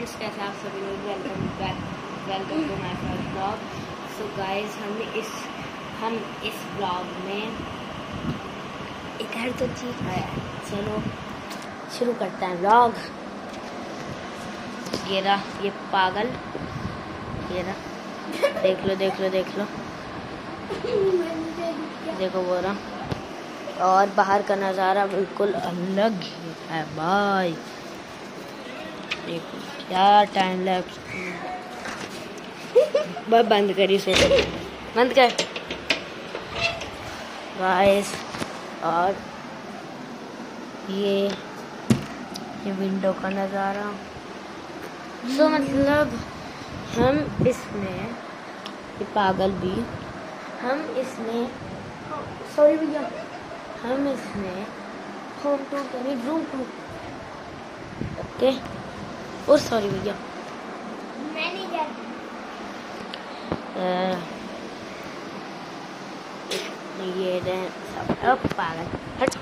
Friends कैसे आप सभी लोग? Welcome back welcome to my first blog so guys हम इस हम इस ब्लॉग में हर तो ठीक है। चलो, शुरू करते हैं ब्लॉग ये रहा, ये पागल। ये रहा। देख लो देख लो देख लो। देखो वो रहा। और बाहर का नज़ारा बिल्कुल अलग है, भाई। देखो क्या टाइम लैप्स बस बंद करी सो बंद कर। गाइस और ये ये विंडो का नज़ारा। सो मतलब हम इसमें, ये पागल भी, हम इसमें सॉरी भैया, हम इसमें होम टूर करें room tour okay oh sorry भैया। ये सब। अब पागल। हट।